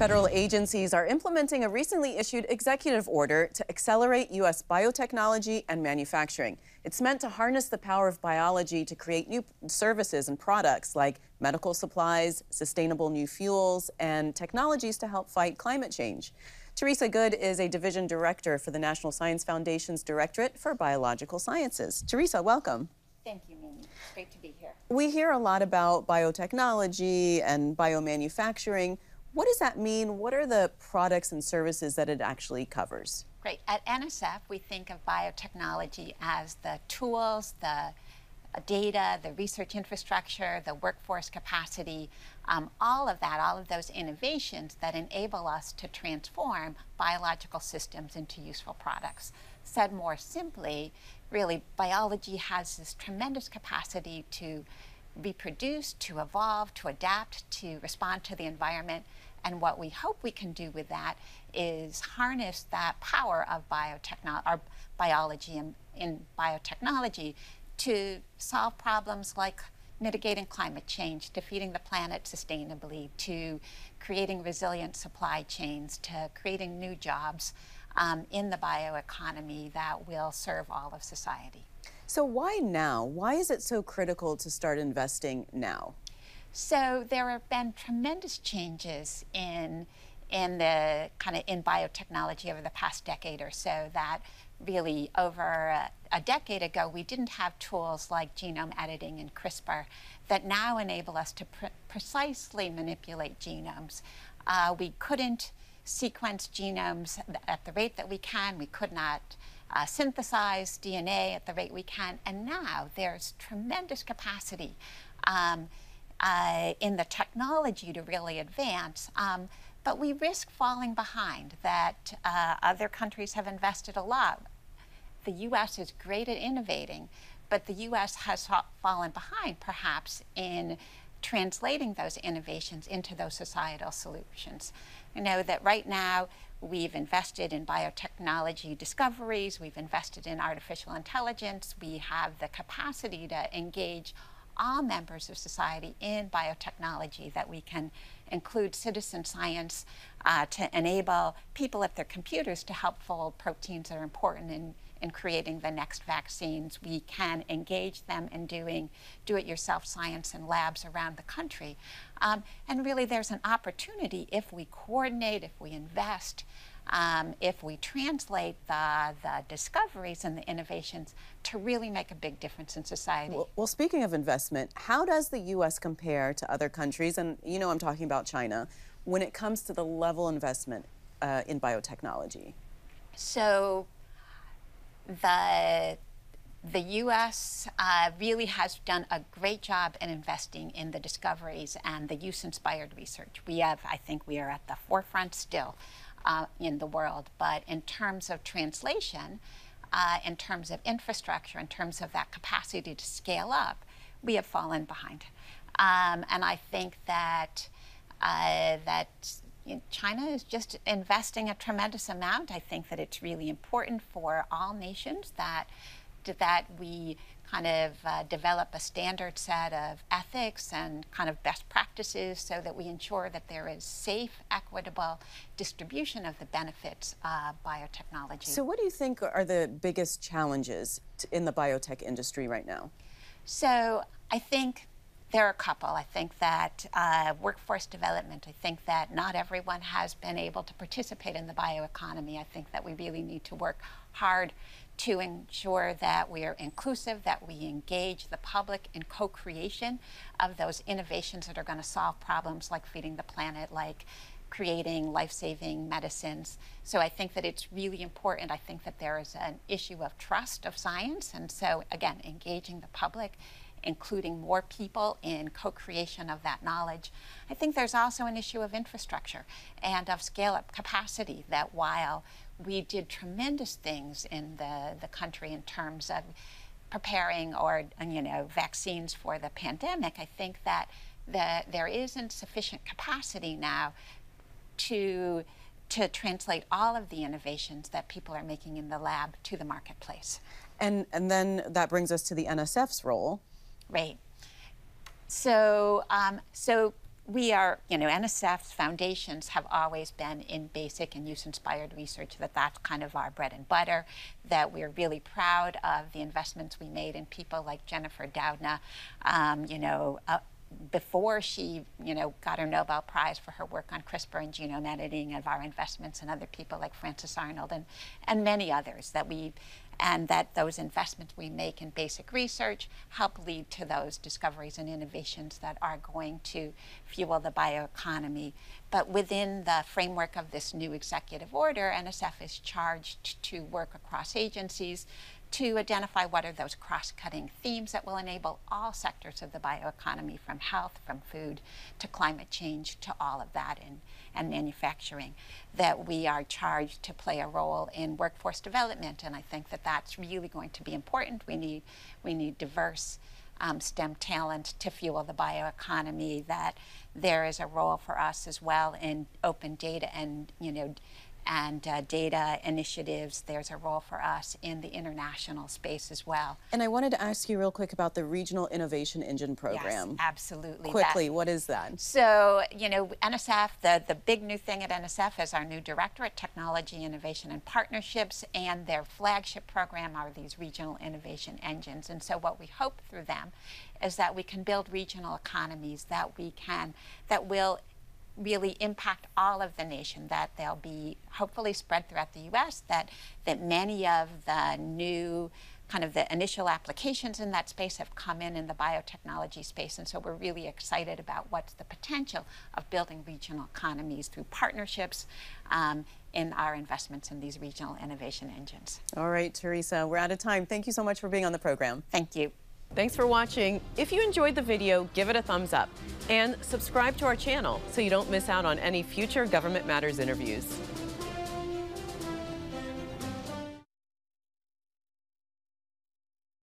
Federal agencies are implementing a recently issued executive order to accelerate U.S. biotechnology and manufacturing. It's meant to harness the power of biology to create new services and products like medical supplies, sustainable new fuels, and technologies to help fight climate change. Theresa Good is a division director for the National Science Foundation's Directorate for Biological Sciences. Theresa, welcome. Thank you, Mimi. It's great to be here. We hear a lot about biotechnology and biomanufacturing. What does that mean? What are the products and services that it actually covers? Great. At NSF, we think of biotechnology as the tools, the data, the research infrastructure, the workforce capacity, um, all of that, all of those innovations that enable us to transform biological systems into useful products. Said more simply, really, biology has this tremendous capacity to reproduce, to evolve, to adapt, to respond to the environment. And what we hope we can do with that is harness that power of biotechnology, or biology and in biotechnology to solve problems like mitigating climate change, to feeding the planet sustainably, to creating resilient supply chains, to creating new jobs um, in the bioeconomy that will serve all of society. So why now? Why is it so critical to start investing now? So there have been tremendous changes in in the kind of in biotechnology over the past decade or so that really over a, a, decade ago we didn't have tools like genome editing and CRISPR that now enable us to pre precisely manipulate genomes. Uh, we couldn't sequence genomes at the rate that we can. We could not uh, synthesize DNA at the rate we can. And now there's tremendous capacity um, uh, in the technology to really advance. Um, but we risk falling behind that uh, other countries have invested a lot. The US is great at innovating, but the US has fallen behind perhaps in translating those innovations into those societal solutions. I know that right now we've invested in biotechnology discoveries, we've invested in artificial intelligence, we have the capacity to engage all members of society in biotechnology that we can include citizen science uh, to enable people at their computers to help fold proteins that are important in in creating the next vaccines. We can engage them in doing do-it-yourself science in labs around the country. Um, and really there's an opportunity if we coordinate, if we invest, um, if we translate the, the discoveries and the innovations to really make a big difference in society. Well, well, speaking of investment, how does the U.S. compare to other countries, and you know I'm talking about China, when it comes to the level investment uh, in biotechnology? So the the U.S. Uh, really has done a great job in investing in the discoveries and the use-inspired research. We have, I think, we are at the forefront still uh, in the world. But in terms of translation, uh, in terms of infrastructure, in terms of that capacity to scale up, we have fallen behind. Um, and I think that uh, that China is just investing a tremendous amount. I think that it's really important for all nations that that we kind of uh, develop a standard set of ethics and kind of best practices so that we ensure that there is safe, equitable distribution of the benefits of biotechnology. So what do you think are the biggest challenges in the biotech industry right now? So I think there are a couple. I think that uh, workforce development, I think that not everyone has been able to participate in the bioeconomy. I think that we really need to work hard to ensure that we are inclusive, that we engage the public in co-creation of those innovations that are going to solve problems like feeding the planet, like creating life-saving medicines. So I think that it's really important. I think that there is an issue of trust of science. And so, again, engaging the public including more people in co-creation of that knowledge. I think there's also an issue of infrastructure and of scale-up capacity that while we did tremendous things in the, the country in terms of preparing or, you know, vaccines for the pandemic, I think that the, there isn't sufficient capacity now to to translate all of the innovations that people are making in the lab to the marketplace. And, and then that brings us to the NSF's role Right. So, um, so we are, you know, NSF's foundations have always been in basic and use-inspired research, that that's kind of our bread and butter, that we're really proud of the investments we made in people like Jennifer Doudna, um, you know, uh, before she, you know, got her Nobel Prize for her work on CRISPR and genome editing, of our investments and other people like Frances Arnold and, and many others that we, and that those investments we make in basic research help lead to those discoveries and innovations that are going to fuel the bioeconomy. But within the framework of this new executive order, NSF is charged to work across agencies to identify what are those cross-cutting themes that will enable all sectors of the bioeconomy from health, from food, to climate change, to all of that in, and manufacturing, that we are charged to play a role in workforce development. And I think that that's really going to be important. We need, we need diverse um, STEM talent to fuel the bioeconomy, that there is a role for us as well in open data and, you know, and uh, data initiatives. There's a role for us in the international space as well. And I wanted to ask you real quick about the Regional Innovation Engine Program. Yes, absolutely. Quickly, that, what is that? So, you know, NSF, the, the big new thing at NSF is our new Directorate, Technology, Innovation, and Partnerships, and their flagship program are these Regional Innovation Engines. And so what we hope through them is that we can build regional economies that we can, that will really impact all of the nation, that they'll be hopefully spread throughout the U.S., that, that many of the new kind of the initial applications in that space have come in in the biotechnology space. And so we're really excited about what's the potential of building regional economies through partnerships um, in our investments in these regional innovation engines. All right, Theresa, we're out of time. Thank you so much for being on the program. Thank you. Thanks for watching. If you enjoyed the video, give it a thumbs up and subscribe to our channel so you don't miss out on any future Government Matters interviews.